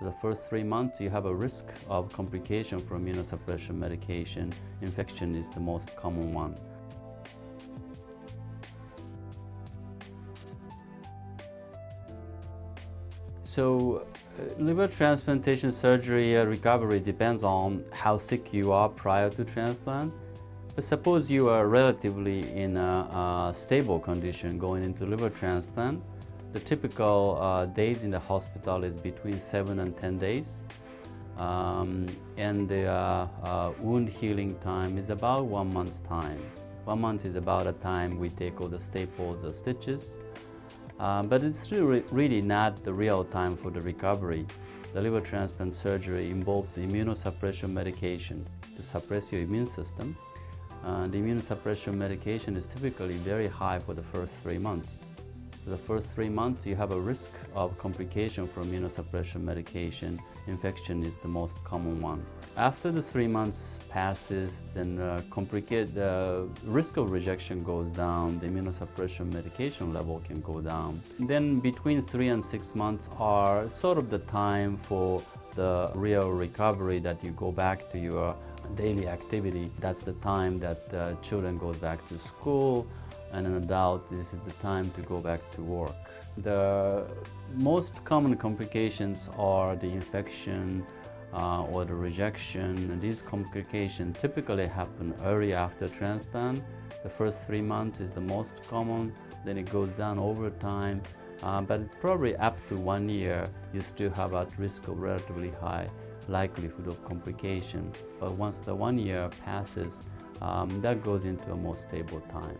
The first three months, you have a risk of complication from immunosuppression medication. Infection is the most common one. So uh, liver transplantation surgery uh, recovery depends on how sick you are prior to transplant. But suppose you are relatively in a, a stable condition going into liver transplant, the typical uh, days in the hospital is between 7 and 10 days. Um, and the uh, uh, wound healing time is about one month's time. One month is about a time we take all the staples or stitches. Um, but it's re really not the real time for the recovery. The liver transplant surgery involves immunosuppression medication to suppress your immune system. Uh, the immunosuppression medication is typically very high for the first three months. The first three months, you have a risk of complication from immunosuppression medication. Infection is the most common one. After the three months passes, then uh, complicate, the risk of rejection goes down, the immunosuppression medication level can go down. Then between three and six months are sort of the time for the real recovery that you go back to your daily activity. That's the time that uh, children go back to school and an adult, this is the time to go back to work. The most common complications are the infection, uh, or the rejection. These complications typically happen early after transplant. The first three months is the most common, then it goes down over time. Uh, but probably up to one year, you still have at risk of relatively high likelihood of complication. But once the one year passes, um, that goes into a more stable time.